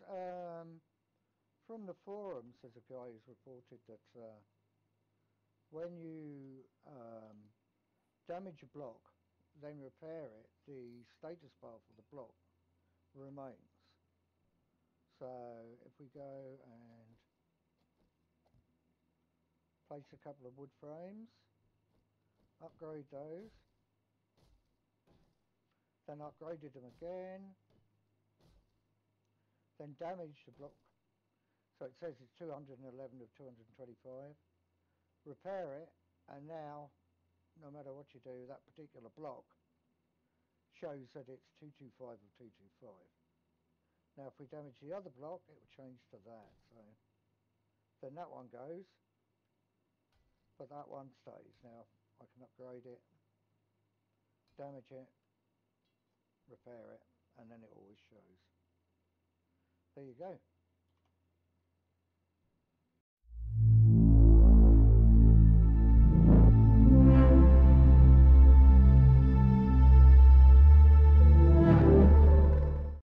guys, um, from the forums, there's a guy who's reported that uh, when you um, damage a block, then repair it, the status bar for the block remains. So if we go and place a couple of wood frames, upgrade those, then upgraded them again, then damaged the block. So it says it's 211 of 225. Repair it, and now, no matter what you do, that particular block shows that it's 225 of 225. Now if we damage the other block, it will change to that. So then that one goes, but that one stays. Now I can upgrade it, damage it, repair it, and then it. There you go.